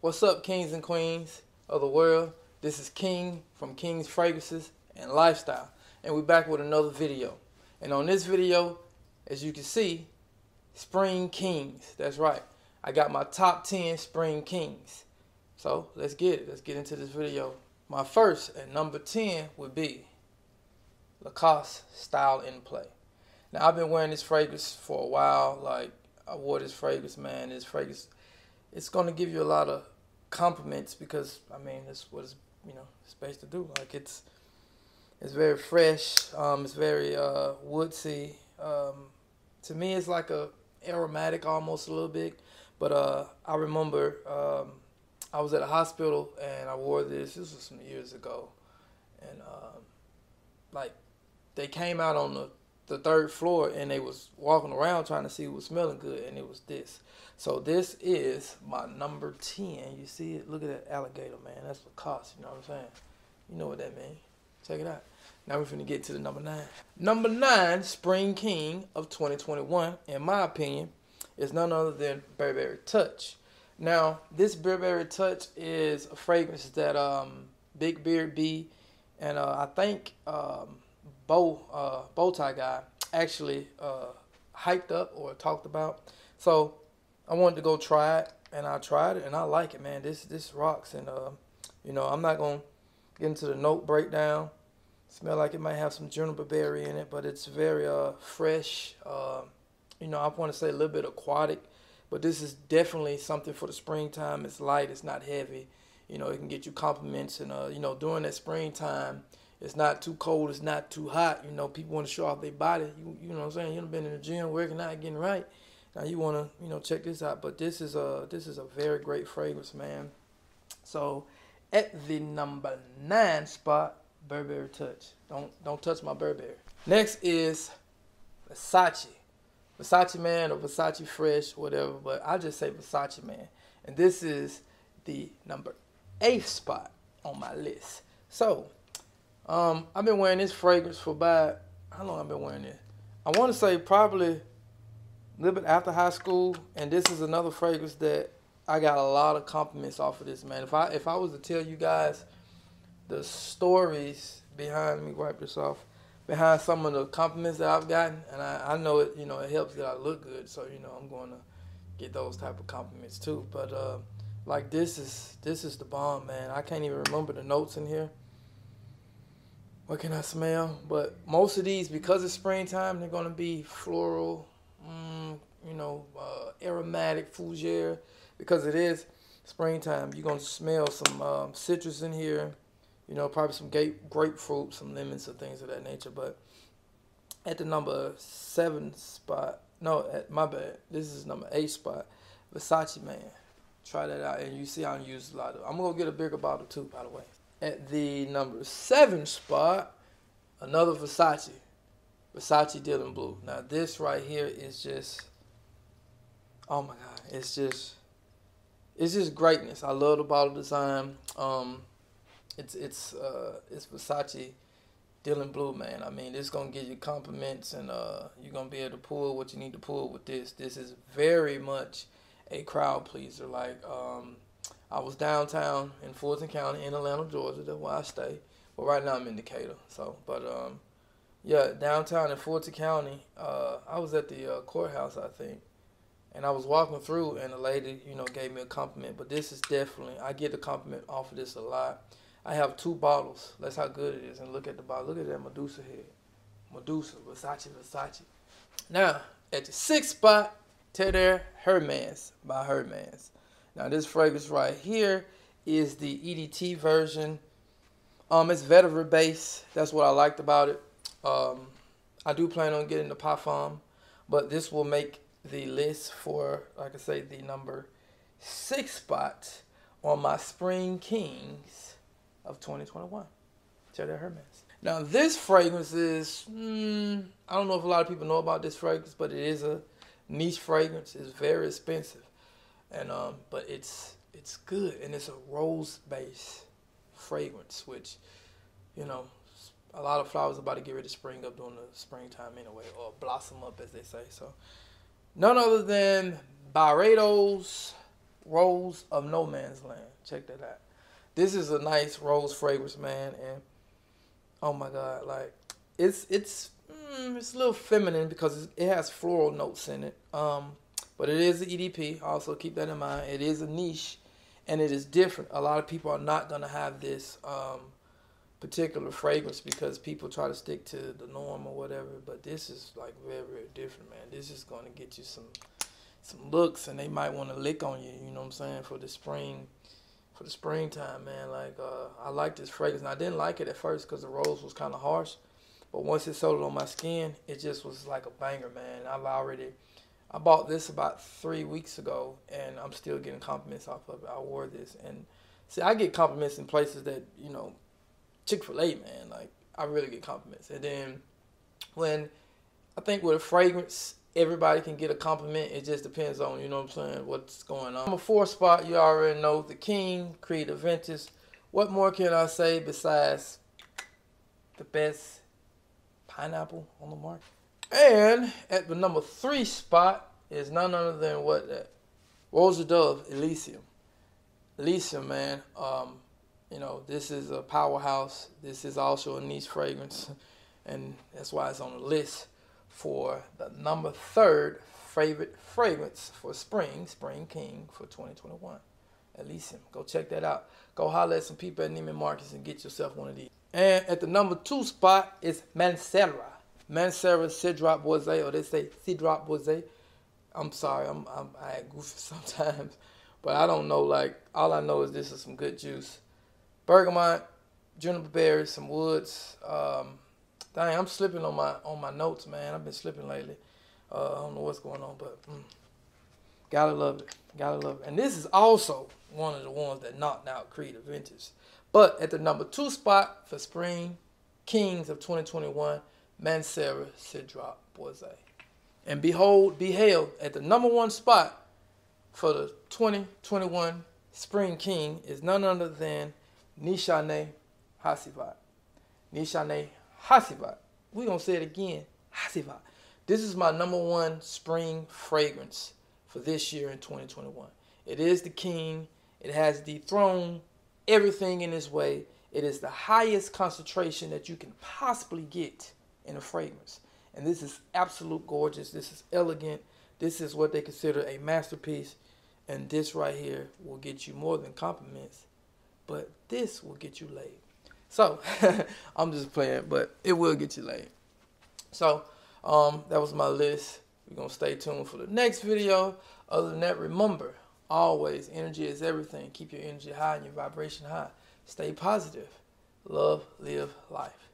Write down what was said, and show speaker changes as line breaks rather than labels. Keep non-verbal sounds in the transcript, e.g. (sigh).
What's up, kings and queens of the world? This is King from King's Fragrances and Lifestyle, and we're back with another video. And on this video, as you can see, Spring Kings. That's right. I got my top 10 Spring Kings. So let's get it. Let's get into this video. My first and number 10 would be Lacoste Style in Play. Now I've been wearing this fragrance for a while. Like I wore this fragrance, man. This fragrance, it's gonna give you a lot of compliments because I mean that's what it's you know it's supposed to do. Like it's it's very fresh. Um, it's very uh, woodsy. Um, to me, it's like a aromatic almost a little bit. But uh, I remember um, I was at a hospital and I wore this. This was some years ago, and um, like they came out on the the third floor and they was walking around trying to see what smelling good and it was this. So this is my number 10. You see it? Look at that alligator, man. That's what costs, you know what I'm saying? You know what that means. Check it out. Now we're finna get to the number 9. Number 9, Spring King of 2021, in my opinion, is none other than Burberry Touch. Now, this Burberry Touch is a fragrance that um, Big Beard B and uh, I think um, bow uh, bow tie guy actually uh, hyped up or talked about. So I wanted to go try it, and I tried it, and I like it, man. This this rocks, and uh, you know I'm not gonna get into the note breakdown. Smell like it might have some juniper berry in it, but it's very uh, fresh. Uh, you know, I want to say a little bit aquatic, but this is definitely something for the springtime. It's light, it's not heavy. You know, it can get you compliments, and uh, you know, during that springtime, it's not too cold, it's not too hot. You know, people want to show off their body. You, you know what I'm saying? You've been in the gym working out, getting right. Now you want to, you know, check this out. But this is a this is a very great fragrance, man. So at the number nine spot, Burberry Touch. Don't don't touch my Burberry. Next is Versace. Versace Man or Versace Fresh, whatever, but I just say Versace Man. And this is the number eighth spot on my list. So um, I've been wearing this fragrance for about how long I've been wearing it? I want to say probably a little bit after high school, and this is another fragrance that I got a lot of compliments off of this man. If I if I was to tell you guys the stories behind me, wipe this off, behind some of the compliments that I've gotten, and I, I know it, you know, it helps that I look good, so you know I'm going to get those type of compliments too. But uh, like this is this is the bomb, man. I can't even remember the notes in here what can I smell? But most of these, because it's springtime, they're gonna be floral, mm, you know, uh, aromatic, fougere. Because it is springtime, you're gonna smell some um, citrus in here. You know, probably some grape, grapefruit, some lemons, and things of that nature. But at the number seven spot, no, at my bad, this is number eight spot, Versace Man. Try that out, and you see I use a lot of. I'm gonna get a bigger bottle too, by the way. At the number seven spot, another Versace. Versace Dylan Blue. Now this right here is just oh my god, it's just it's just greatness. I love the bottle design. Um it's it's uh it's Versace Dylan Blue, man. I mean, it's gonna give you compliments, and uh, you're gonna be able to pull what you need to pull with this. This is very much a crowd pleaser. Like, um, I was downtown in Fulton County in Atlanta, Georgia. That's where I stay. But right now I'm in Decatur. So, but um, yeah, downtown in Fulton County. Uh, I was at the uh, courthouse, I think, and I was walking through, and a lady, you know, gave me a compliment. But this is definitely I get a compliment off of this a lot. I have two bottles. That's how good it is. And look at the bottle. Look at that Medusa head. Medusa, Versace, Versace. Now, at the sixth spot, Terre Hermes by Hermes. Now this fragrance right here is the EDT version. Um, it's vetiver base. That's what I liked about it. Um, I do plan on getting the Parfum, but this will make the list for, like I say, the number six spot on my Spring Kings of 2021. Terre Hermes. Now this fragrance is, mm, I don't know if a lot of people know about this fragrance, but it is a niche fragrance. It's very expensive and um, but it's it's good and it's a rose based fragrance, which you know a lot of flowers about to get ready to spring up during the springtime anyway, or blossom up as they say. So none other than Byredo's Rose of No Man's Land. Check that out. This is a nice rose fragrance, man, and oh my god, like it's it's mm, it's a little feminine because it has floral notes in it. Um, but it is an EDP. Also keep that in mind. It is a niche, and it is different. A lot of people are not gonna have this um, particular fragrance because people try to stick to the norm or whatever. But this is like very very different, man. This is gonna get you some some looks, and they might want to lick on you. You know what I'm saying for the spring for the springtime, man. Like uh, I like this fragrance. And I didn't like it at first because the rose was kind of harsh, but once it settled on my skin, it just was like a banger, man. I've already, I bought this about three weeks ago, and I'm still getting compliments off of it. I wore this, and see, I get compliments in places that you know, Chick Fil A, man. Like I really get compliments, and then when I think with a fragrance, everybody can get a compliment. It just depends on, you know what I'm saying, what's going on. Number four spot, you already know the king, Creed Aventus. What more can I say besides the best pineapple on the market? And at the number three spot is none other than what that Roja Dove Elysium. Elysium, man. Um, you know, this is a powerhouse. This is also a niche fragrance, and that's why it's on the list for the number third favorite fragrance for spring, Spring King for 2021. Elysium. Go check that out. Go holler at some people at Neiman Marcus and get yourself one of these. And at the number two spot is Mancera. Mancera Cedrat Boise, or they say Cedrat Boise. I'm sorry, I'm, I'm I goofy (laughs) sometimes, but I don't know. Like all I know is this is some good juice. Bergamot, juniper berries, some woods. Um, Dang, I'm slipping on my on my notes, man. I've been slipping lately. Uh, I don't know what's going on, but mm, gotta love it. Gotta love it. And this is also one of the ones that knocked out Creed Aventus. But at the number two spot for Spring Kings of 2021, Mancera Cedrat Boise. And behold, beheld at the number one spot for the 2021 Spring King is none other than Nishane Hacivat. Nishane Hacivat. We're going to say it again. Hacivat. This is my number one spring fragrance for this year in 2021. It is the king. It has dethroned everything in its way. It is the highest concentration that you can possibly get in a fragrance. And this is absolute gorgeous. This is elegant. This is what they consider a masterpiece. And this right here will get you more than compliments, but this will get you laid. So (laughs) I'm just playing, but it will get you laid. So um, that was my list. We're gonna stay tuned for the next video. Other than that, remember always energy is everything. Keep your energy high and your vibration high. Stay positive. Love, live life.